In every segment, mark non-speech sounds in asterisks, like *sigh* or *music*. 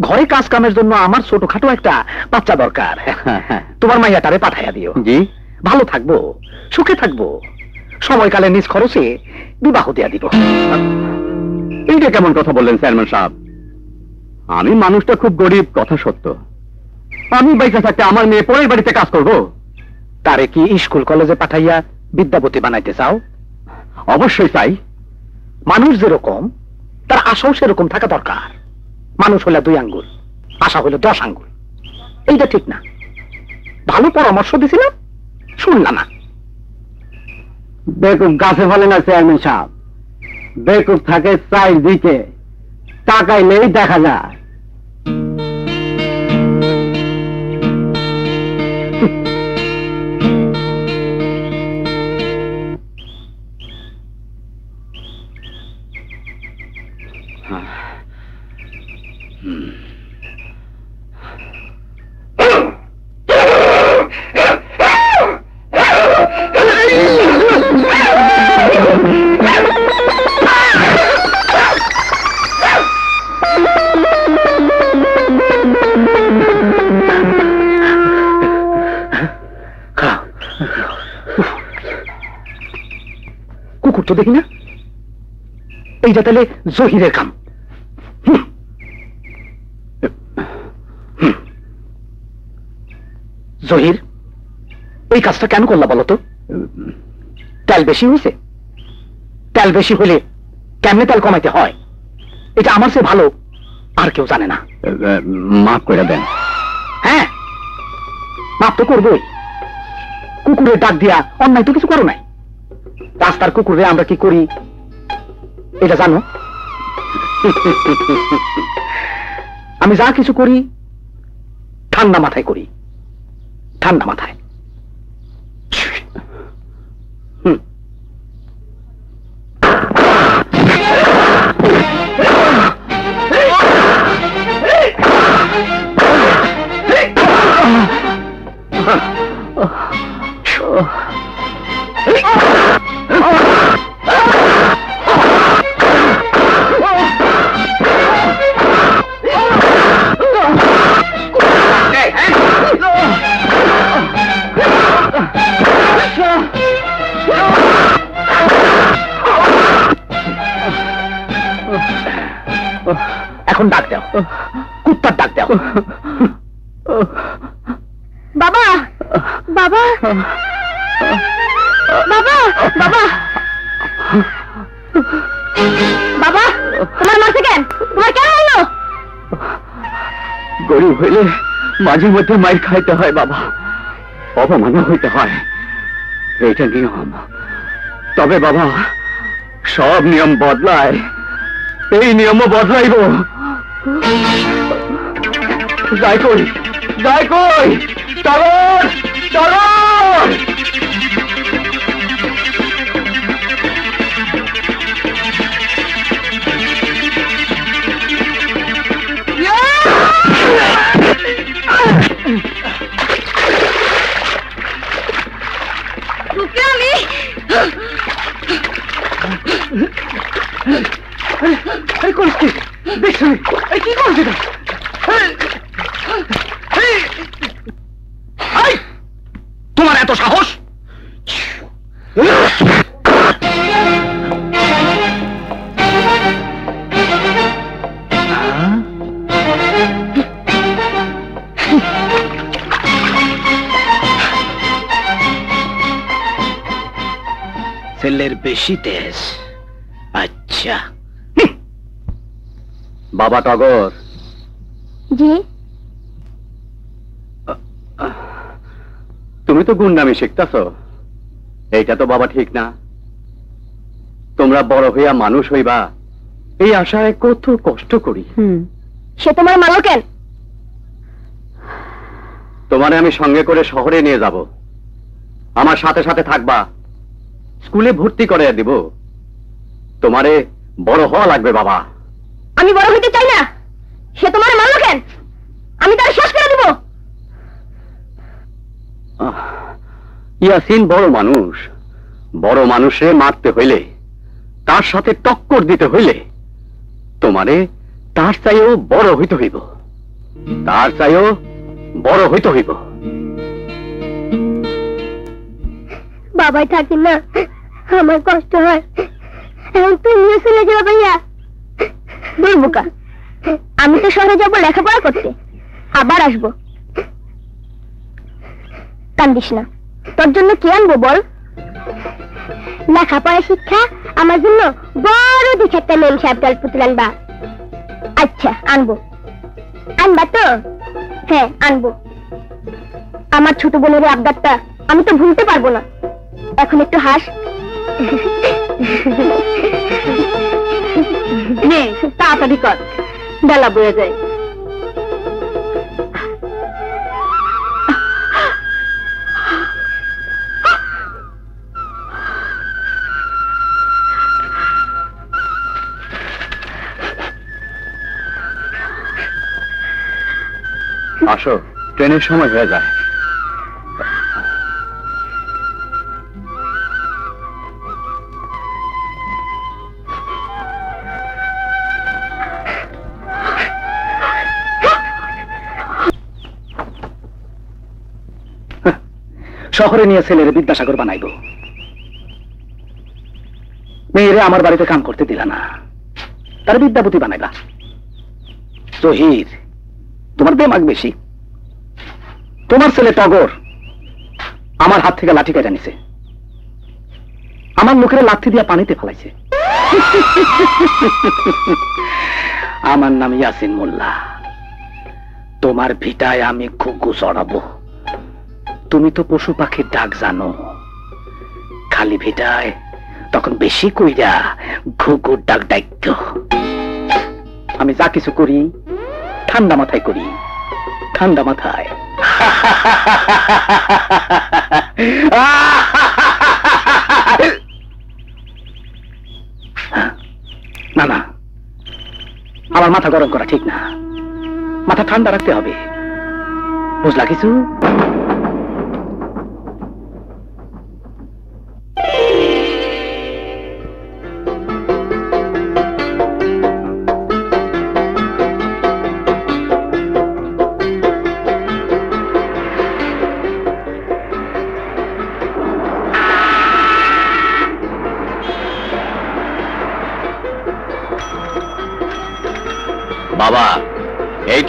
ঘরে কাজ কামের জন্য আমার ছোটখাটো একটা বাচ্চা দরকার। *laughs* তোমার মাইয়া মাইয়াটারে পাঠাইয়া দিও। জি। ভালো থাকব সুখে থাকব। সময়কালে নিজ খরচে বিবাহ দিয়া দিব। এইটা কেমন কথা বললেন চেয়ারম্যান সাহেব? আমি মানুষটা খুব গরিব কথা সত্য। আমি বাইকা থাকতে আমার মেয়ে পরের বাড়িতে কাজ করব? তারে কি স্কুল কলেজে পাঠাইয়া বিদ্যাপতি বানাইতে চাও? অবশ্যই চাই মানুষ যেরকম তার আশাও সেরকম থাকা দরকার। মানুষ হলে দুই আঙ্গুল, আশা হলে দশ আঙ্গুল। এইটা ঠিক না। ভালো পরামর্শ দিছিলাম, শুনলাম না। বেকুব, গাছে ফলে না চেয়ারম্যান সাহেব বেকুব থাকে চাই দিকে টাকাইলেই দেখা যায়। দেখি না? এইটা তাহলে জহিরের কাম। জহির এই কাজটা কেন করলা বলো তো? তেল বেশি হয়েছে? তেল বেশি হলে কেমনে তেল কমাইতে হয়? এটা আমার চেয়ে ভালো আর কেউ জানে না। মাফ করে দেন। হ্যাঁ মাফ তো করবোই। কুকুরের ডাক দিয়া অন্যায় তো কিছু করো নাই। রাস্তার কুকুরে আমরা কি করি? এটা জানো? আমি যা কিছু করি, ঠান্ডা মাথায় করি। ঠান্ডা মাথায়। কুত্তার ডাক দাও। বাবা বাবা। বাবা বাবা। বাবা তোমার মারছে কেন? তোমার কেন মারলো গরিব হইলে মাঝে মধ্যে মাইর খাইতে হয় বাবা। অপমানও হইতে হয়। এইটা নিয়ম। তবে বাবা সব নিয়ম বদলায়। এই নিয়মও বদলাইব। যাই কই যাই কই চলন চলন তোকে আমি এই করিস কি দেখছি এই কি করছিস এটা? এই, এই, এই, বাবা টগর। জি? তুমি তো গুন্ডামি শিখতেছ। এইটা তো বাবা ঠিক না। তোমরা বড় হইয়া মানুষ হইবা এই আশায় কত কষ্ট করি। সে তোমার মারলো কেন তোমারে আমি সঙ্গে করে শহরে নিয়ে যাব। আমার সাথে সাথে থাকবা। স্কুলে ভর্তি করে দিব। তোমারে বড় হওয়া লাগবে বাবা। আমি বড় হইতে চাই না। সে তোমার মারলো কেন? আমি তার শেষ করে দিব। ইয়াসিন বড় মানুষ। বড় মানুষে মারতে হইলে তার সাথে টক্কর দিতে হইলে তোমারে তার চাইও বড় হইতে হইব। তার চাইও বড় হইতে হইব। বাবাই থাকি না আমার কষ্ট হয়। এখন তুমিও চলে যাও ভাইয়া। দুর্বুকা আমি তো শহরে যাব, লেখাপড়া করতে। আবার আসব। কান্দিস না। তোর জন্য কি আনব বল? লেখাপড়া, শিক্ষা, আমার জন্য বড় দেখে একটা মেম সাহেব গল্প আনবা। আচ্ছা আনব। আনবা তো? হ্যাঁ আনব। আমার ছোট বোনের আবদারটা আমি তো ভুলতে পারব না। এখন একটু হাস। নে তাড়াতাড়ি কর। বেলা বয়ে যায়। আসো ট্রেনের সময় হয়ে যায়। শহরে নিয়ে ছেলের বিদ্যাসাগর বানাইব। মেয়েরে আমার বাড়িতে কাম করতে দিলা না। তার বিদ্যাপতি বানাইবা জহির, তোমার দেমাগ বেশি। তোমার ছেলে টগর আমার হাত থেকে লাঠি কেটে নিছে। আমার লোকেরা লাঠি দিয়া পানিতে ফেলাইছে। আমার নাম ইয়াসিন মোল্লা। তোমার ভিটায় আমি ঘুঘু চড়াবো তুমি তো পশু পাখির ডাক জানো। খালি ভিটায় তখন বেশি কইরা ঘুঘুর ডাক দায়িত্ব আমি যা কিছু করি, ঠান্ডা মাথায় করি। ঠান্ডা মাথায়। না না। আমার মাথা গরম করা ঠিক না। মাথা ঠান্ডা রাখতে হবে। বুঝলা কিছু?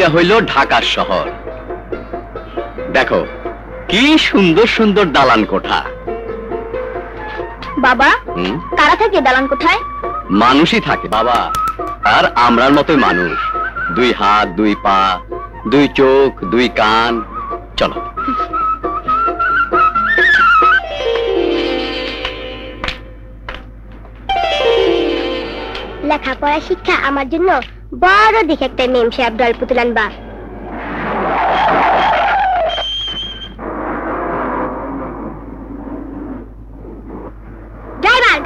এইটা হইল ঢাকার শহর। দেখো কি সুন্দর সুন্দর দালান কোঠা। বাবা? কারা থাকে দালান কোথায় মানুষই থাকে বাবা। আর আমরার মতোই মানুষ। দুই হাত দুই পা দুই চোখ দুই কান। চলো। লেখাপড়া শিক্ষা আমার জন্য বড় দেখে একটা মেম সাহেব ড্রাইভার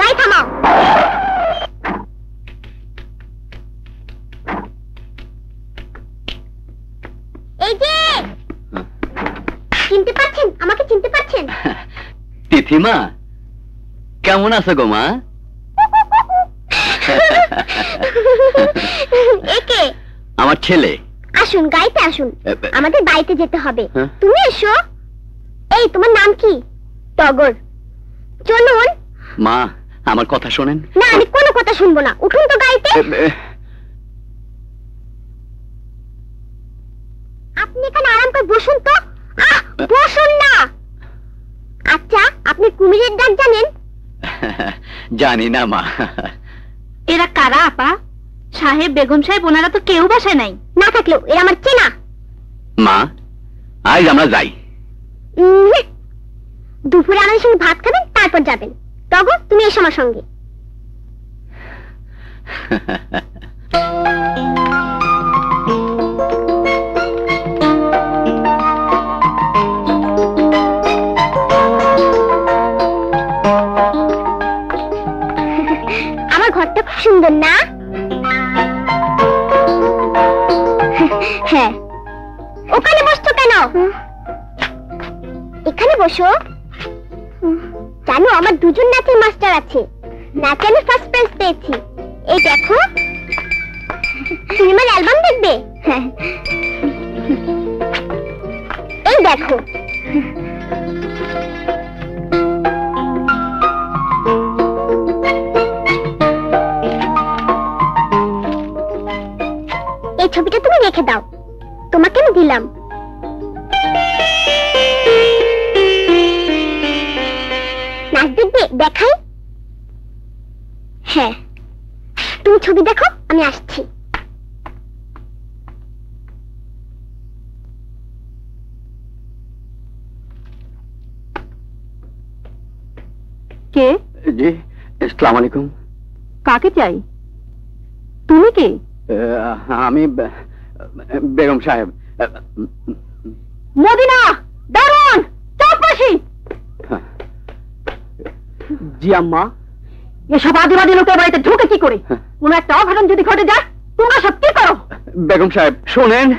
গাড়ি থামাও। এই যে চিনতে পারছেন? আমাকে চিনতে পারছেন? তিথিমা কেমন আছো গো মা? *laughs* একে? আমার ছেলে। আসুন গাইতে আসুন। আমাদের বাড়িতে যেতে হবে। হ্যাঁ? তুমি এসো। এই তোমার নাম কি? টগর। চলুন। মা আমার কথা শোনেন। না আমি কোনো কথা শুনব না। উঠুন তো গাইতে আপনি এখানে আরাম করে বসুন তো। বসুন না। আচ্ছা আপনি কুমিরের ডাক জানেন? *laughs* জানি না মা। এরা কারা আপা? সাহেব বেগম সাহেব ওনারা তো কেউ বাসায় নাই। না থাকলেও এরা আমার চেনা। মা আজ আমরা যাই। উম, দুপুরে আমাদের সঙ্গে ভাত খাবেন তারপর যাবেন। তখন তুমি এসো আমার সঙ্গে। *laughs* সুন্দর না? হ্যাঁ। ওখানে বসছো কেন? এখানে বসো। জানো, আমার দুজন নাচের মাস্টার আছে। নাচে আমি ফার্স্ট প্রাইজ পেয়েছি। এই দেখো। সিনেমার অ্যালবাম দেখবে? এই দেখো। ছবিটা তুমি রেখে দাও। তোমাকে আমি দিলাম। নাচ দেখবে দেখাই। হ্যাঁ। তুমি ছবি দেখো আমি আসছি। কে? জি আসসালামু আলাইকুম। কাকে চাই? তুমি কে? আমি বেগম সাহেব মদিনা দারুণ চাপরাশি জি আম্মা। এসব আদিবাদী লোকের বাড়িতে ঢুকে কি করে? কোন একটা অঘটন যদি ঘটে যায় তোমরা সব কি করো? বেগম সাহেব শোনেন।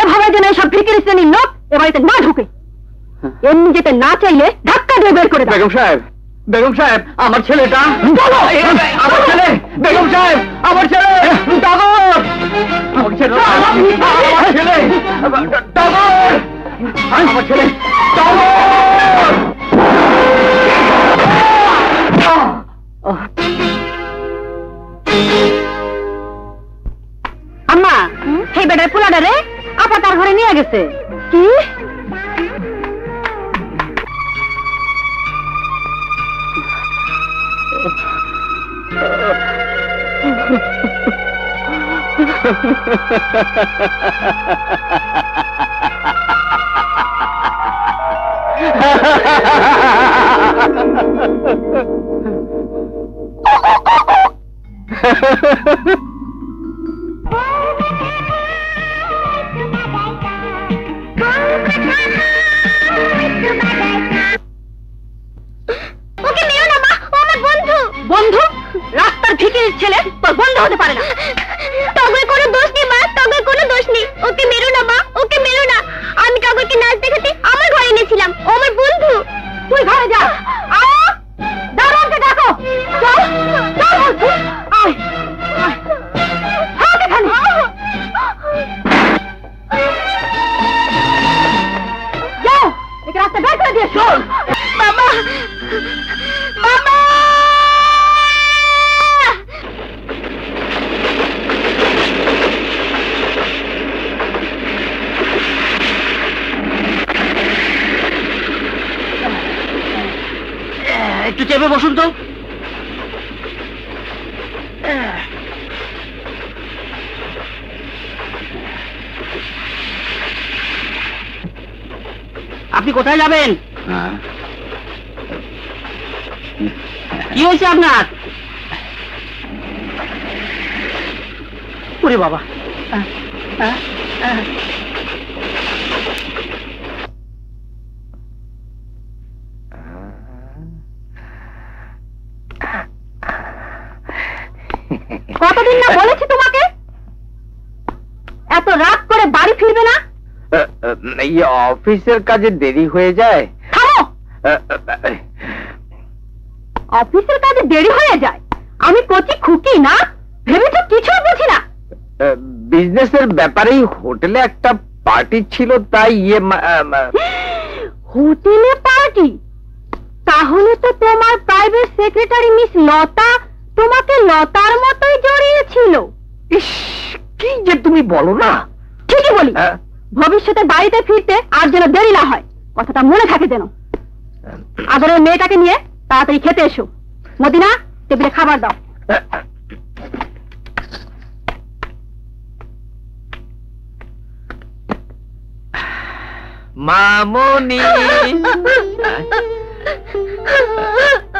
এভাবে যেন এসব ভিকিরি শ্রেণির লোক এ বাড়িতে না ঢুকে। এমনি যেতে না চাইলে ধাক্কা দিয়ে বের করে বেগম সাহেব বেগম সাহেব আমার ছেলেটা। আমার ছেলে! বেগম সাহেব আমার ছেলে! টগর আমার ছেলে আমার ছেলে! টগর আমার ছেলে! আম্মা সেই বেটার পোলাটা রে আপা তার ঘরে নিয়ে গেছে। কি? Ha ha ha ha! কোথায় যাবেন? কি হয়েছে আপনার? ওরে বাবা। কতদিন না বলেছি তোমাকে এত রাত করে বাড়ি ফিরবে না এই অফিসের কাজে দেরি হয়ে যায়। অফিসের কাজে দেরি হয়ে যায়? আমি কচি খুকি না? ভেবেছো কিছুই বুঝি না। বিজনেসের ব্যাপারেই হোটেলে একটা পার্টি ছিল তাই ইয়ে হোটেলে পার্টি? তাহলে তো তোমার প্রাইভেট সেক্রেটারি মিস লতা তোমাকে লতার মতোই জড়িয়েছিল। ইস কি যে তুমি বলো না। ঠিকই বলি। হ্যাঁ? ভবিষ্যতে বাড়িতে ফিরতে আর যেন দেরি না হয়। কথাটা মনে থাকে যেন। আদরের মেয়েটাকে নিয়ে তাড়াতাড়ি খেতে এসো। মদিনা টেবিলে খাবার দাও। মামনি।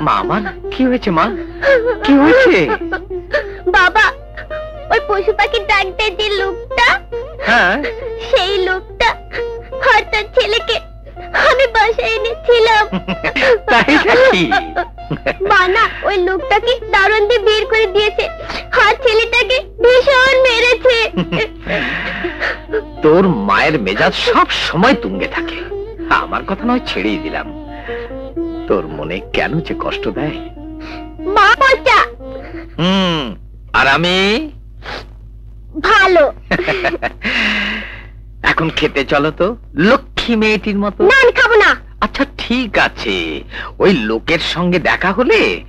মামা কি হয়েছে মা? কি হয়েছে? বাবা ওই পশু পাখি ডাকতে যে লোকটা হ্যাঁ? সেই লোকটা আর তার ছেলেকে আমি বাসায় এনেছিলাম। তাই নাকি? মানা ওই লোকটাকে দারুণ দিয়ে বের করে দিয়েছে। আর ছেলেটাকে ভীষণ মেরেছে। তোর মায়ের মেজাজ সব সময় তুঙ্গে থাকে। আমার কথা নয় ছেড়েই দিলাম। তোর মনে কেন যে কষ্ট দেয়? মা পচা হুম আর আমি? ভালো। *laughs* এখন খেতে চলো তো লক্ষ্মী মেয়েটির মতো। না আমি খাব না। আচ্ছা ঠিক আছে। ওই লোকের সঙ্গে দেখা হলে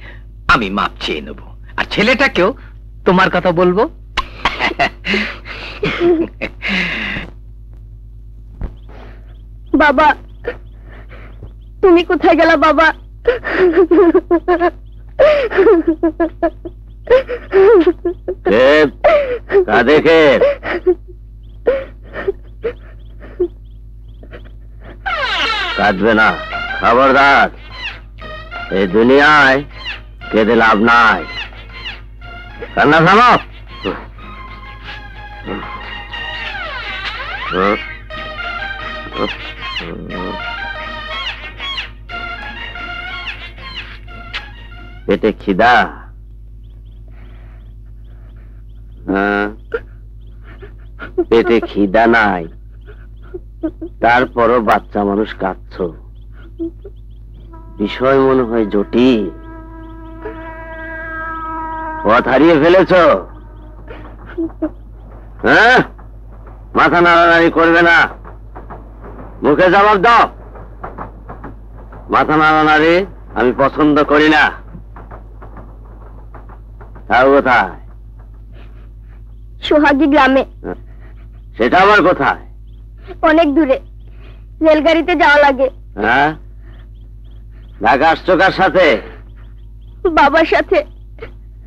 আমি মাপ চেয়ে নেব। আর ছেলেটাকেও তোমার কথা বলব। বাবা তুমি কোথায় গেলা বাবা? কাদেকে কাঁদবে না খবরদার। এই দুনিয়ায় কেঁদে লাভ নাই। কান্না থামো। পেটে খিদা হ্যাঁ পেটে খিদা নাই, তারপরও বাচ্চা মানুষ কাঁদছ। বিষয় মনে হয় জটিল। পথ হারিয়ে ফেলেছ? হ্যাঁ? মাথা নাড়ানাড়ি করবে না। মুখে জবাব দাও। মাথা নাড়ানাড়ি আমি পছন্দ করি না। তাও কোথায়? সোহাগী গ্রামে। সেটা আবার কোথায়? অনেক দূরে। রেলগাড়িতে যাওয়া লাগে। হ্যাঁ? ঢাকা আসছো কার সাথে? বাবার সাথে।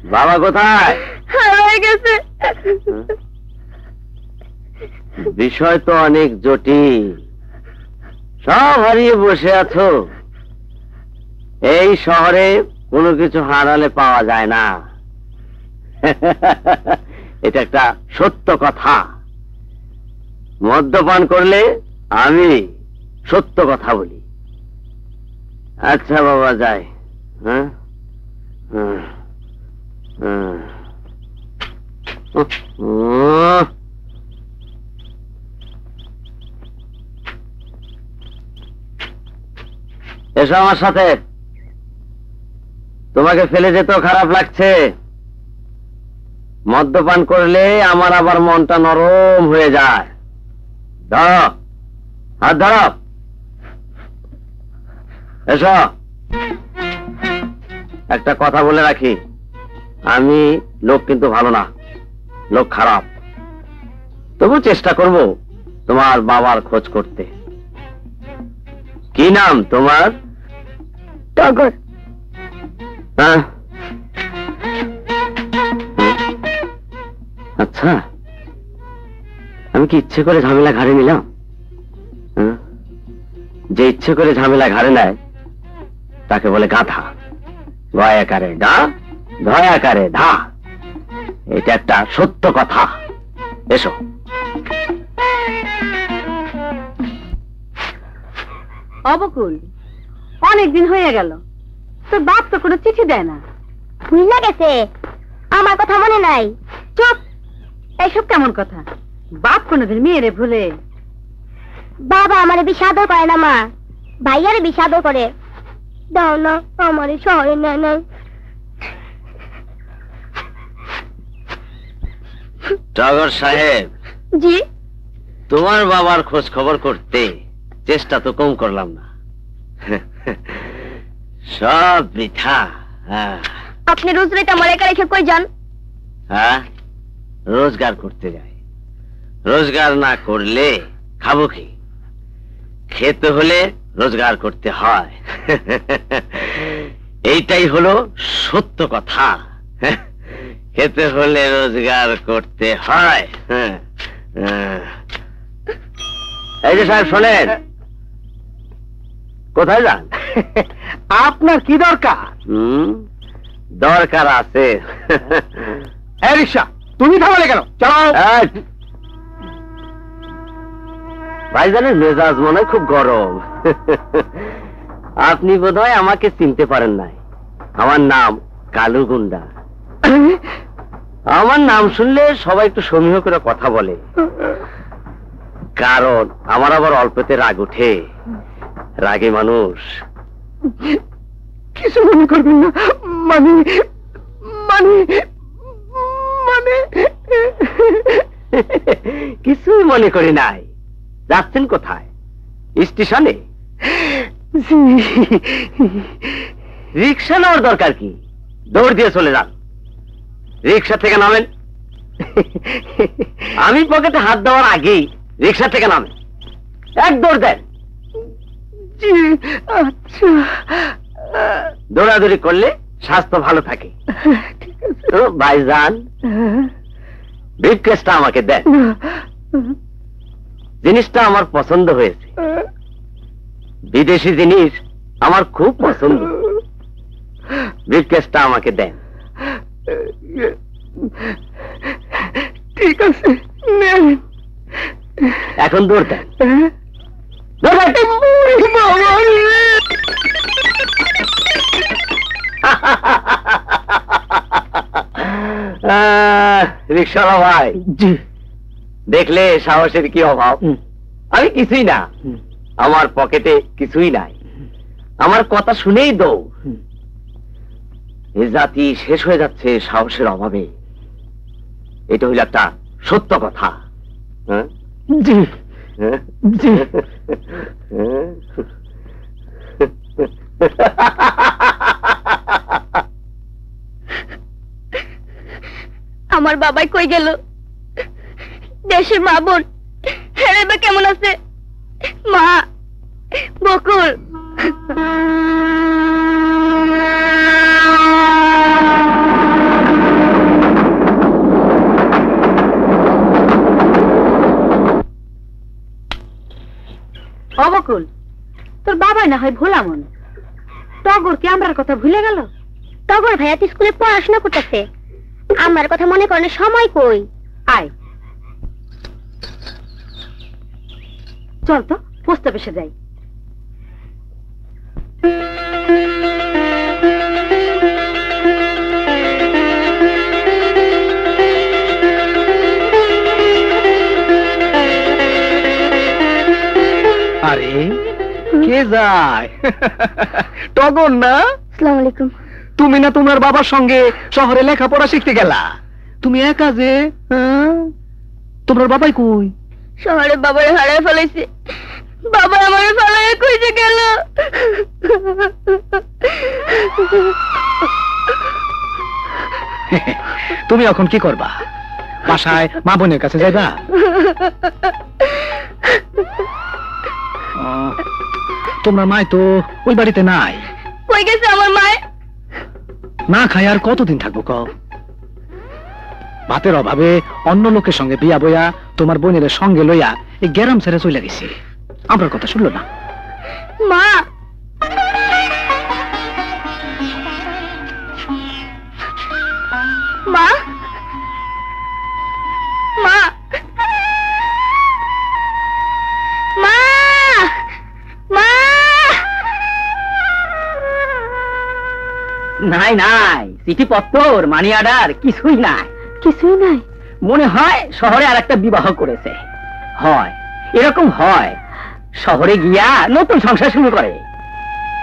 বাবা কোথায়? হারিয়ে গেছে। বিষয় তো অনেক জটিল। সব হারিয়ে বসে আছো। এই শহরে কোনো কিছু হারালে পাওয়া যায় না। *laughs* এটা একটা সত্য কথা। মদ্যপান করলে আমি সত্য কথা বলি। আচ্ছা বাবা, যাই। হ্যাঁ? হ্যাঁ। হ্যাঁ। এসো আমার সাথে। তোমাকে ফেলে যেতেও খারাপ লাগছে। মদ্যপান করলে আমার আবার মনটা নরম হয়ে যায়। ধরো হাত ধরো। এসো। একটা কথা বলে রাখি আমি লোক কিন্তু ভালো না লোক খারাপ। তবু চেষ্টা করব তোমার বাবার খোঁজ করতে। কি নাম তোমার? টগর। হ্যাঁ? আচ্ছা। আমি কি ইচ্ছে করে ঝামেলা ঘাড়ে নিলাম? যে ইচ্ছে করে ঝামেলা ঘাড়ে নেয় তাকে বলে গাধা। গয়াকারে গা ধয়াকারে ধা। এটা একটা সত্য কথা। এসো। অবকুল অনেক দিন হয়ে গেল। তোর বাপ তো কোনো চিঠি দেয় না। ভুলে গেছে। আমার কথা মনে নাই। চুপ। এইসব কেমন কথা? বাপ কোনোদিন মেয়েরে ভুলে। বাবা আমারে বিষাদও করে না মা। ভাইয়ারে বিষাদও করে। দাও না আমারে শহরে নেয় না। টগর সাহেব জি? তোমার বাবার খোঁজ খবর করতে চেষ্টা তো কম করলাম না। সব বৃথা হ্যাঁ। আপনি রোজ রেখা মলেকা রেখে কই যান? হ্যাঁ? রোজগার করতে যাই রোজগার না করলে খাব কি? খেতে হলে রোজগার করতে হয়। *laughs* এইটাই হলো সত্য কথা। *laughs* খেতে হলে রোজগার করতে হয়। *laughs* এই যে সাহেব শোনেন। কোথায় যান? আপনার কি দরকার? দরকার আছে। রিক্সা। তুমি থামালে কেন? চালাও! ভাইজানের মেজাজ মনে খুব গরম। আপনি বোধহয় আমাকে চিনতে পারেন নাই। আমার নাম কালু গুন্ডা। আমার নাম শুনলে সবাই একটু সমীহ করে কথা বলে। কারণ আমার আবার অল্পতে রাগ উঠে রাগে মানুষ। কিছু মনে করবেন না। মানে মানে মানে? কিছুই মনে করি নাই। যাচ্ছেন কোথায়? স্টেশনে? রিক্সা নেওয়ার দরকার কি? দৌড় দিয়ে চলে যান। রিক্সা থেকে নামেন। আমি পকেটে হাত দেওয়ার আগেই রিক্সা থেকে নামেন। এক দৌড় দেন। আচ্ছা। দৌড়াদৌড়ি করলে স্বাস্থ্য ভালো থাকে। ভাইজান ব্রিফকেসটা আমাকে দেন। জিনিসটা আমার পছন্দ হয়েছে। বিদেশি জিনিস আমার খুব পছন্দ। ব্রিফকেসটা আমাকে দেন। ঠিক আছে নেন। এখন দৌড় দেন। হ্যাঁ? *laughs* রিক্সাওয়ালা ভাই। দেখলে সাহসের কি অভাব? আমি কিছুই না। আমার পকেটে কিছুই নাই। আমার কথা শুনেই দৌ এ জাতি শেষ হয়ে যাচ্ছে সাহসের অভাবে। এটা হইল একটা সত্য কথা। হ্যাঁ? জি। হ্যাঁ? জি। আমার বাবাই কই গেল? দেশের মা বোন হেরে বা কেমন আছে? মা বকুল। অবকুল তোর বাবাই না হয় ভোলা মন? টগর কি আমরার কথা ভুলে গেল? তগর ভাইয়া তো স্কুলে পড়াশোনা করতেছে। আমার কথা মনে করেন সময় কই? আয়। চল তো পোস্ট অফিসে যাই। আরে কে যায়? টগর না? আসসালামু আলাইকুম। তুমি না তোমার বাবার সঙ্গে শহরে লেখাপড়া শিখতে গেলা। তুমি একা যে হ্যাঁ? তোমার বাবাই কই? শহরে বাবারে হারায় ফেলেছে। বাবা আমার ফেলায় কইছে গেল। তুমি এখন কি করবা? বাসায় মা বোনের কাছে যাইবা? তোমার মাই তো ওই বাড়িতে নাই। কই গেছে না খাই আর কতদিন থাকব ক ভাতের অভাবে অন্য লোকের সঙ্গে বিয়া বইয়া তোমার বোনের সঙ্গে লইয়া এই গ্যারাম ছেড়ে চলে গেছি। আমার কথা শুনলো না। মা মা নাই নাই। চিঠি পত্তর মানি অর্ডার কিছুই নাই। কিছুই নাই? মনে হয় শহরে আর একটা বিবাহ করেছে। হয়। এরকম হয়। শহরে গিয়া নতুন সংসার শুরু করে।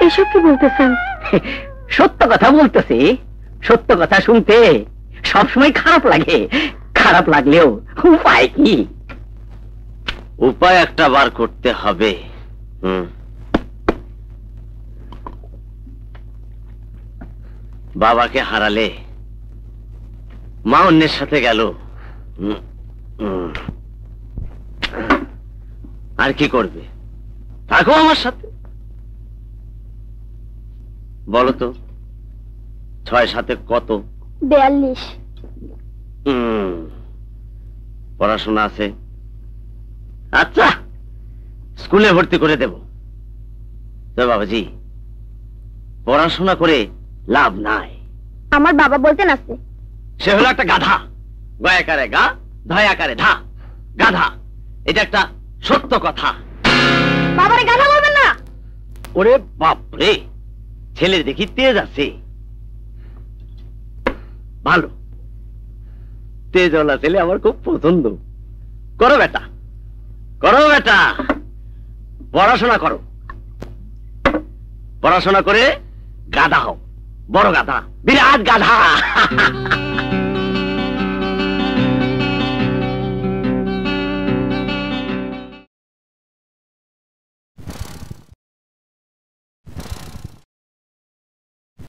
এসব কি বলতেছেন? *laughs* সত্য কথা বলতেছি। সত্য কথা শুনতে সবসময় খারাপ লাগে। খারাপ লাগলেও উপায় কি? উপায় একটা বার করতে হবে। হুম। বাবাকে হারালে। মা অন্যের সাথে গেল। আর কি করবে? থাকো আমার সাথে। বলো তো ছয় সাথে কত? বিয়াল্লিশ। হুম, পড়াশোনা আছে। আচ্ছা স্কুলে ভর্তি করে দেব। তো বাবাজি পড়াশোনা করে লাভ নাই। আমার বাবা বলতেন আছে সে হলো একটা গাধা। গয়াকারে গা ধয়াকারে ধা। গাধা। এটা একটা সত্য কথা। বাবারে গাধা বলবেন না। ওরে বাপরে ছেলে দেখি তেজ আছে। ভালো। তেজওয়ালা ছেলে আমার খুব পছন্দ। করো বেটা। করো বেটা। পড়াশোনা করো। পড়াশোনা করে গাধা হও। বড় গাধা বিরাট গাধা